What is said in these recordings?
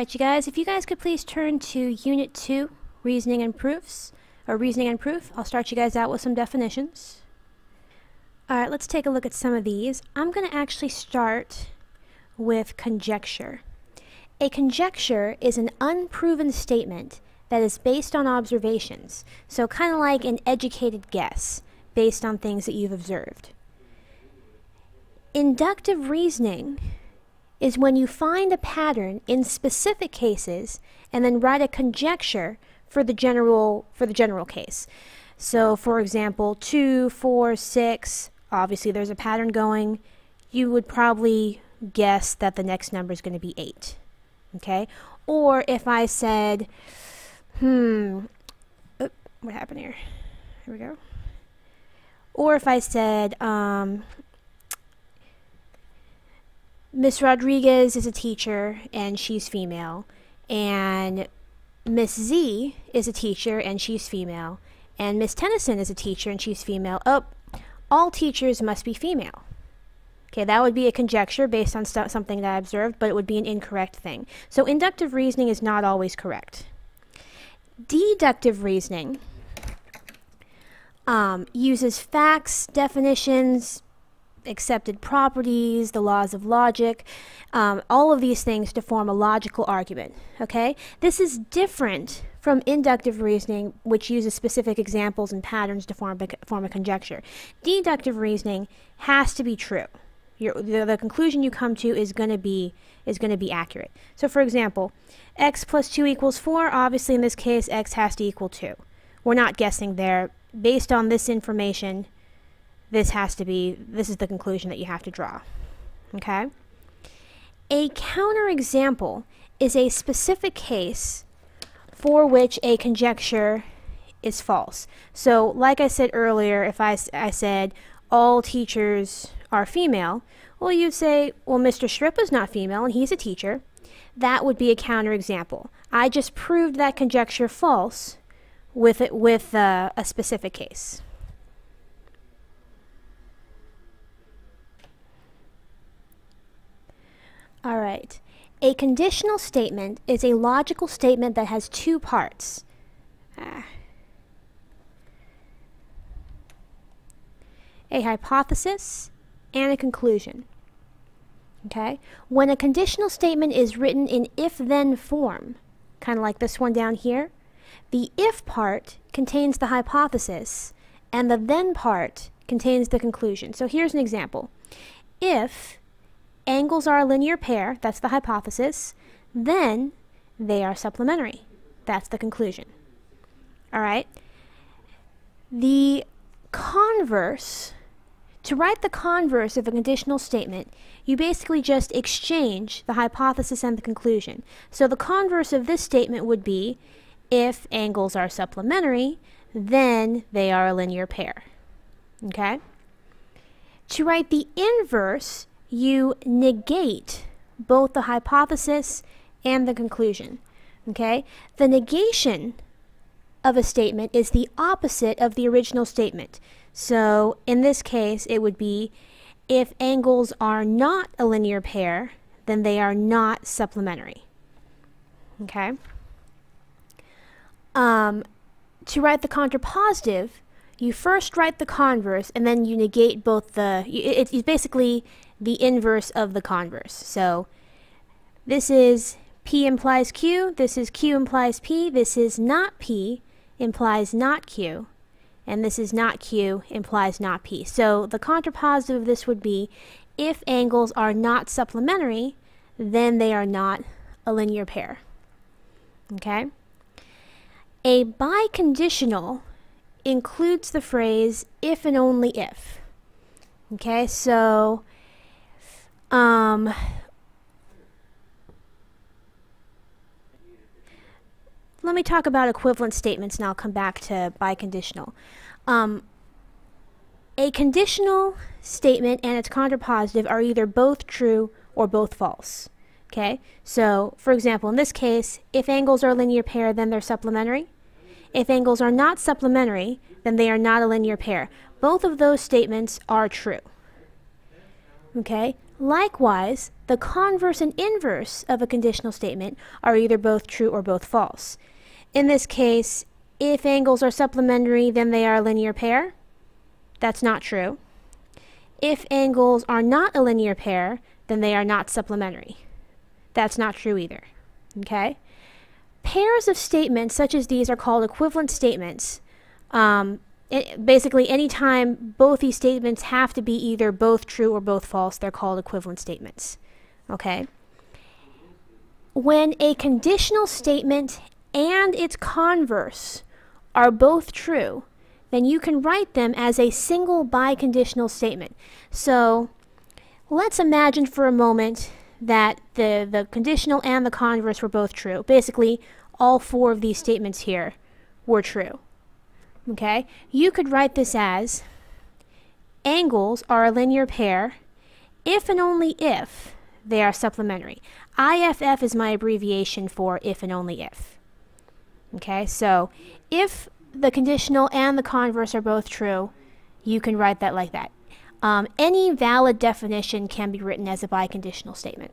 Alright, you guys, if you guys could please turn to Unit 2, Reasoning and Proofs, or Reasoning and Proof, I'll start you guys out with some definitions. Alright, let's take a look at some of these. I'm going to actually start with conjecture. A conjecture is an unproven statement that is based on observations, so kind of like an educated guess based on things that you've observed. Inductive reasoning is when you find a pattern in specific cases and then write a conjecture for the general for the general case. So for example, two, four, six, obviously there's a pattern going. You would probably guess that the next number is going to be 8. Okay? Or if I said, hmm, oh, what happened here? Here we go. Or if I said, um, Miss Rodriguez is a teacher and she's female, and Miss Z is a teacher and she's female, and Miss Tennyson is a teacher and she's female. Oh, all teachers must be female. Okay, that would be a conjecture based on st something that I observed, but it would be an incorrect thing. So inductive reasoning is not always correct. Deductive reasoning um, uses facts, definitions, accepted properties, the laws of logic, um, all of these things to form a logical argument. Okay? This is different from inductive reasoning, which uses specific examples and patterns to form a, form a conjecture. Deductive reasoning has to be true. Your, the, the conclusion you come to is going to be is going to be accurate. So for example, x plus 2 equals 4, obviously in this case x has to equal 2. We're not guessing there. Based on this information, this has to be, this is the conclusion that you have to draw. Okay? A counterexample is a specific case for which a conjecture is false. So, like I said earlier, if I, I said all teachers are female, well, you'd say, well, Mr. Strip is not female and he's a teacher. That would be a counterexample. I just proved that conjecture false with it with uh, a specific case. All right. A conditional statement is a logical statement that has two parts. Ah. A hypothesis and a conclusion. Okay? When a conditional statement is written in if-then form, kind of like this one down here, the if part contains the hypothesis and the then part contains the conclusion. So here's an example. If angles are a linear pair, that's the hypothesis, then they are supplementary. That's the conclusion. All right? The converse, to write the converse of a conditional statement, you basically just exchange the hypothesis and the conclusion. So the converse of this statement would be, if angles are supplementary, then they are a linear pair. Okay? To write the inverse, you negate both the hypothesis and the conclusion. Okay? The negation of a statement is the opposite of the original statement. So in this case, it would be if angles are not a linear pair, then they are not supplementary. Okay? Um, to write the contrapositive, you first write the converse and then you negate both the, it, it's basically the inverse of the converse. So this is P implies Q, this is Q implies P, this is not P implies not Q, and this is not Q implies not P. So the contrapositive of this would be if angles are not supplementary, then they are not a linear pair. Okay? A biconditional includes the phrase if and only if. Okay, so um, let me talk about equivalent statements and I'll come back to biconditional. Um, a conditional statement and its contrapositive are either both true or both false. Okay, so for example, in this case, if angles are a linear pair, then they're supplementary. If angles are not supplementary, then they are not a linear pair. Both of those statements are true. Okay, likewise, the converse and inverse of a conditional statement are either both true or both false. In this case, if angles are supplementary, then they are a linear pair. That's not true. If angles are not a linear pair, then they are not supplementary. That's not true either. Okay? Pairs of statements such as these are called equivalent statements. Um, it, basically, anytime both these statements have to be either both true or both false, they're called equivalent statements. Okay? When a conditional statement and its converse are both true, then you can write them as a single biconditional statement. So let's imagine for a moment that the, the conditional and the converse were both true. Basically, all four of these statements here were true. Okay? You could write this as angles are a linear pair if and only if they are supplementary. IFF is my abbreviation for if and only if. Okay, so if the conditional and the converse are both true, you can write that like that. Um, any valid definition can be written as a biconditional statement.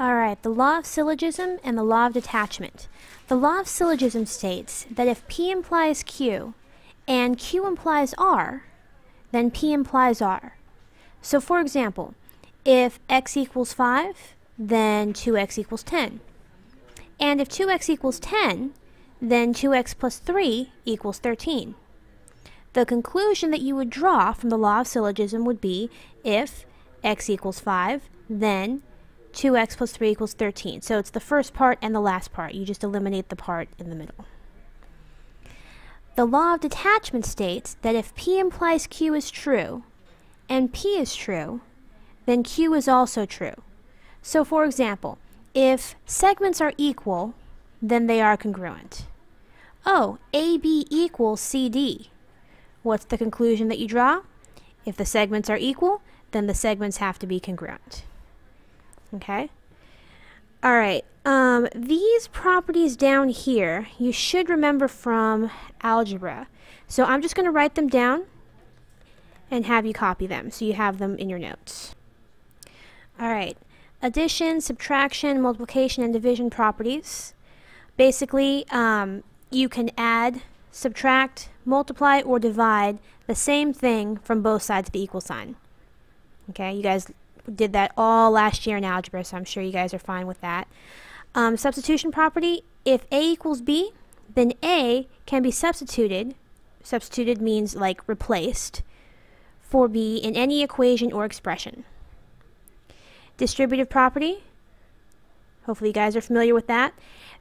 Alright, the law of syllogism and the law of detachment. The law of syllogism states that if P implies Q and Q implies R, then P implies R. So for example, if x equals 5, then 2x equals 10. And if 2x equals 10, then 2x plus 3 equals 13. The conclusion that you would draw from the law of syllogism would be if x equals 5, then 2x plus 3 equals 13. So it's the first part and the last part. You just eliminate the part in the middle. The law of detachment states that if P implies Q is true, and P is true, then Q is also true. So for example, if segments are equal, then they are congruent. Oh, AB equals CD. What's the conclusion that you draw? If the segments are equal, then the segments have to be congruent. Okay? Alright, um, these properties down here, you should remember from algebra. So I'm just going to write them down and have you copy them so you have them in your notes. Alright, addition, subtraction, multiplication, and division properties. Basically, um, you can add, subtract, multiply, or divide the same thing from both sides of the equal sign. Okay, you guys did that all last year in algebra, so I'm sure you guys are fine with that. Um, substitution property, if A equals B, then A can be substituted, substituted means like replaced, for B in any equation or expression. Distributive property, hopefully you guys are familiar with that.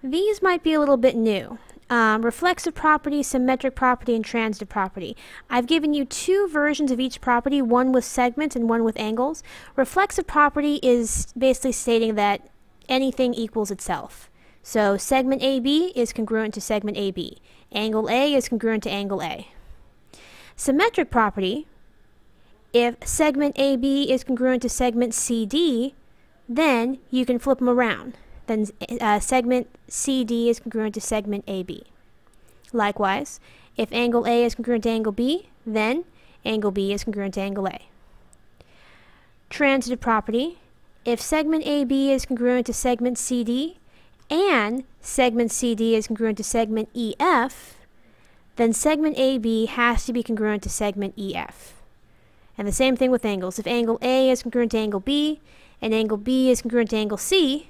These might be a little bit new. Um, reflexive property, symmetric property, and transitive property. I've given you two versions of each property, one with segments and one with angles. Reflexive property is basically stating that anything equals itself. So segment AB is congruent to segment AB. Angle A is congruent to angle A. Symmetric property, if segment AB is congruent to segment CD, then you can flip them around then uh, segment CD is congruent to segment AB. Likewise, if angle A is congruent to angle B, then angle B is congruent to angle A. Transitive property, if segment AB is congruent to segment CD and segment CD is congruent to segment EF, then segment AB has to be congruent to segment EF. And the same thing with angles. If angle A is congruent to angle B and angle B is congruent to angle C,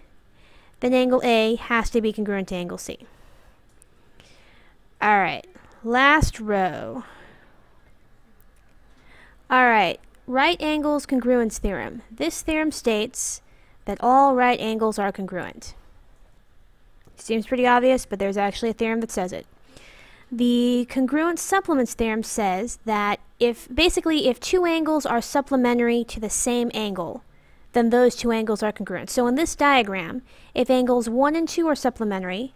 then angle A has to be congruent to angle C. Alright, last row. Alright, right angles congruence theorem. This theorem states that all right angles are congruent. Seems pretty obvious, but there's actually a theorem that says it. The congruence supplements theorem says that if basically if two angles are supplementary to the same angle, then those two angles are congruent. So in this diagram, if angles 1 and 2 are supplementary,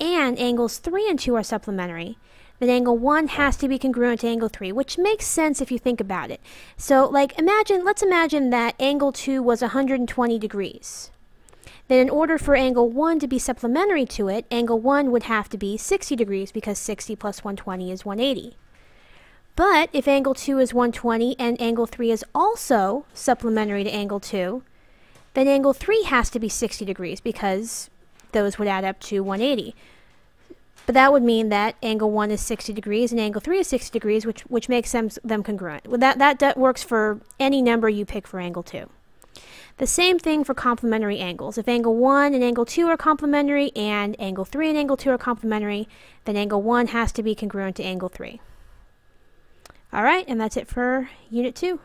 and angles 3 and 2 are supplementary, then angle 1 has to be congruent to angle 3, which makes sense if you think about it. So, like, imagine, let's imagine that angle 2 was 120 degrees. Then in order for angle 1 to be supplementary to it, angle 1 would have to be 60 degrees because 60 plus 120 is 180. But if angle 2 is 120 and angle 3 is also supplementary to angle 2, then angle 3 has to be 60 degrees because those would add up to 180. But that would mean that angle 1 is 60 degrees and angle 3 is 60 degrees, which, which makes them, them congruent. Well, that, that, that works for any number you pick for angle 2. The same thing for complementary angles. If angle 1 and angle 2 are complementary and angle 3 and angle 2 are complementary, then angle 1 has to be congruent to angle 3. Alright, and that's it for Unit 2.